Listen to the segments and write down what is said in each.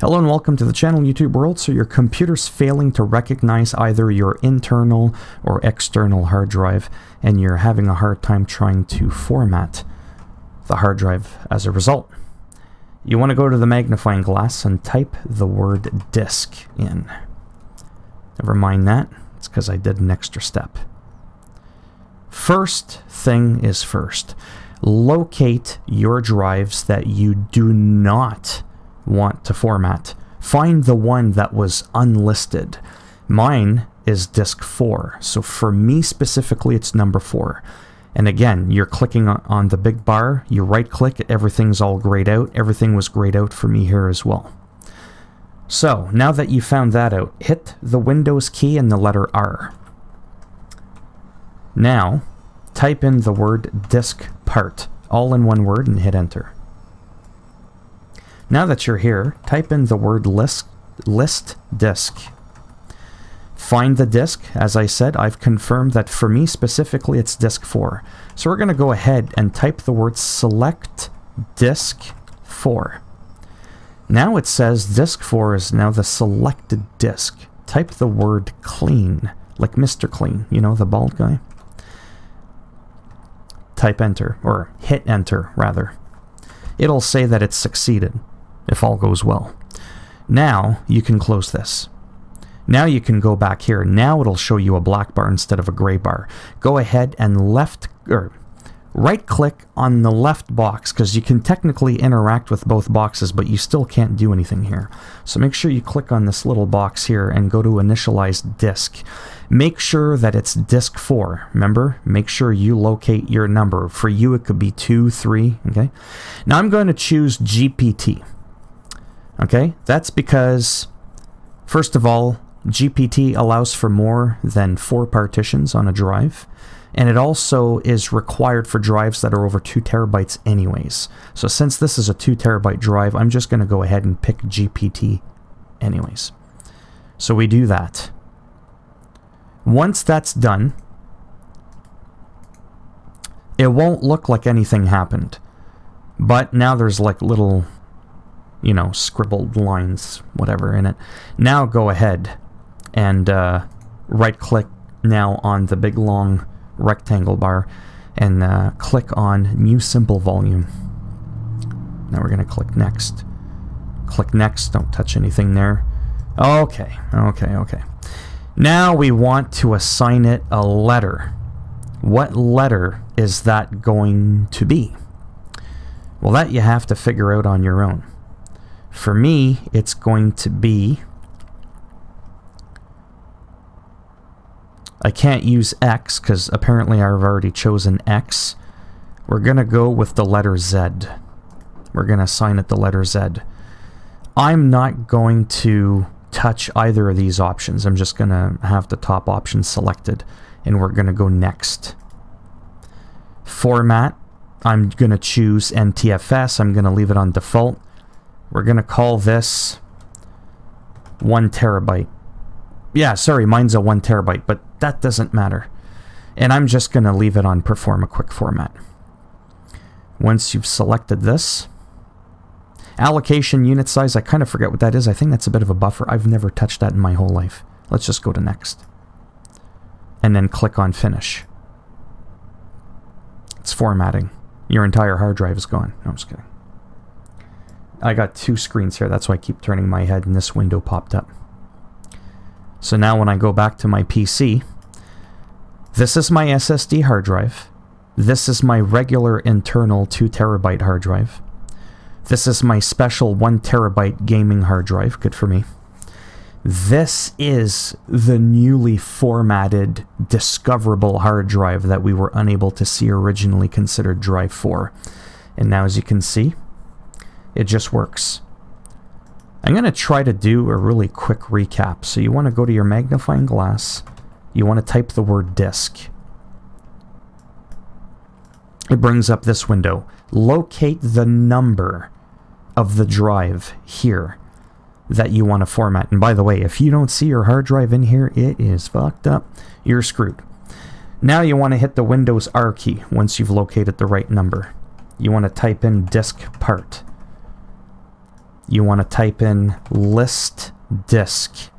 Hello and welcome to the channel YouTube world. So your computer's failing to recognize either your internal or external hard drive and you're having a hard time trying to format the hard drive as a result. You want to go to the magnifying glass and type the word disk in. Never mind that, it's because I did an extra step. First thing is first. Locate your drives that you do not want to format. Find the one that was unlisted. Mine is disk 4, so for me specifically it's number 4. And again, you're clicking on the big bar, you right click, everything's all grayed out. Everything was grayed out for me here as well. So, now that you found that out, hit the Windows key and the letter R. Now, type in the word disk part, all in one word, and hit enter. Now that you're here, type in the word list, list disk. Find the disk. As I said, I've confirmed that for me specifically it's disk 4. So we're going to go ahead and type the word select disk 4. Now it says disk 4 is now the selected disk. Type the word clean, like Mr. Clean, you know, the bald guy. Type enter, or hit enter, rather. It'll say that it's succeeded if all goes well. Now you can close this. Now you can go back here. Now it'll show you a black bar instead of a gray bar. Go ahead and left er, or right click on the left box because you can technically interact with both boxes but you still can't do anything here. So make sure you click on this little box here and go to initialize disk. Make sure that it's disk 4. Remember, make sure you locate your number. For you it could be 2, 3, okay? Now I'm going to choose GPT. Okay, that's because, first of all, GPT allows for more than four partitions on a drive, and it also is required for drives that are over two terabytes anyways. So since this is a two terabyte drive, I'm just going to go ahead and pick GPT anyways. So we do that. Once that's done, it won't look like anything happened. But now there's like little you know, scribbled lines, whatever in it. Now go ahead and uh, right click now on the big long rectangle bar and uh, click on new simple volume. Now we're going to click next. Click next, don't touch anything there. Okay, okay, okay. Now we want to assign it a letter. What letter is that going to be? Well, that you have to figure out on your own. For me, it's going to be... I can't use X because apparently I've already chosen X. We're going to go with the letter Z. We're going to assign it the letter Z. I'm not going to touch either of these options. I'm just going to have the top option selected and we're going to go next. Format, I'm going to choose NTFS. I'm going to leave it on default. We're going to call this one terabyte. Yeah, sorry, mine's a one terabyte, but that doesn't matter. And I'm just going to leave it on perform a quick format. Once you've selected this, allocation unit size, I kind of forget what that is. I think that's a bit of a buffer. I've never touched that in my whole life. Let's just go to next. And then click on finish. It's formatting. Your entire hard drive is gone. No, I'm just kidding. I got two screens here, that's why I keep turning my head and this window popped up. So now when I go back to my PC, this is my SSD hard drive. This is my regular internal 2 terabyte hard drive. This is my special 1 terabyte gaming hard drive, good for me. This is the newly formatted discoverable hard drive that we were unable to see originally considered drive 4. And now as you can see, it just works. I'm going to try to do a really quick recap. So you want to go to your magnifying glass. You want to type the word disk. It brings up this window. Locate the number of the drive here that you want to format. And by the way, if you don't see your hard drive in here, it is fucked up. You're screwed. Now you want to hit the Windows R key once you've located the right number. You want to type in disk part. You want to type in list disk.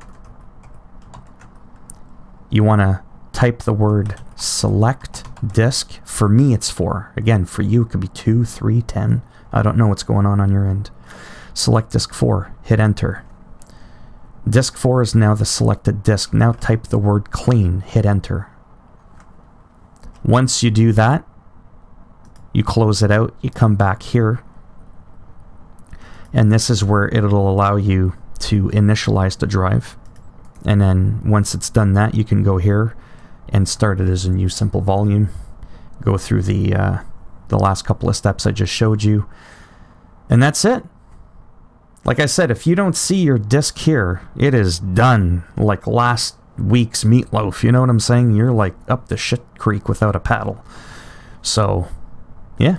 You want to type the word select disk. For me, it's 4. Again, for you, it could be two, three, ten. I don't know what's going on on your end. Select disk 4. Hit enter. Disk 4 is now the selected disk. Now type the word clean. Hit enter. Once you do that, you close it out. You come back here. And this is where it'll allow you to initialize the drive. And then once it's done that, you can go here and start it as a new simple volume. Go through the, uh, the last couple of steps I just showed you. And that's it. Like I said, if you don't see your disc here, it is done like last week's meatloaf. You know what I'm saying? You're like up the shit creek without a paddle. So, yeah.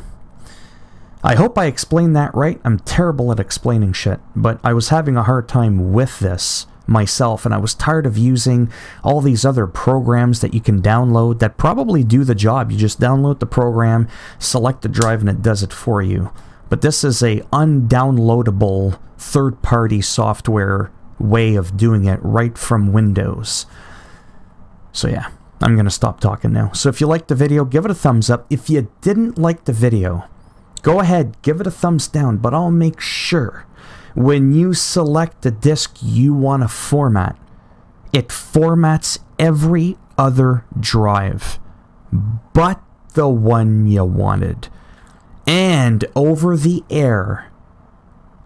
I hope I explained that right. I'm terrible at explaining shit, but I was having a hard time with this myself, and I was tired of using all these other programs that you can download that probably do the job. You just download the program, select the drive, and it does it for you. But this is a undownloadable third-party software way of doing it right from Windows. So yeah, I'm going to stop talking now. So if you liked the video, give it a thumbs up. If you didn't like the video, go ahead, give it a thumbs down, but I'll make sure when you select the disk you want to format, it formats every other drive but the one you wanted. And over the air,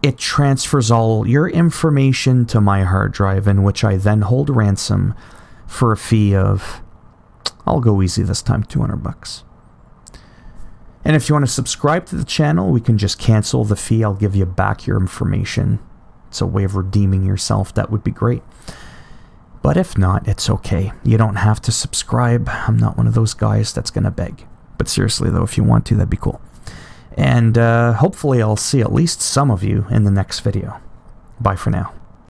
it transfers all your information to my hard drive, in which I then hold ransom for a fee of, I'll go easy this time, 200 bucks. And if you want to subscribe to the channel, we can just cancel the fee. I'll give you back your information. It's a way of redeeming yourself. That would be great. But if not, it's okay. You don't have to subscribe. I'm not one of those guys that's going to beg. But seriously, though, if you want to, that'd be cool. And uh, hopefully I'll see at least some of you in the next video. Bye for now.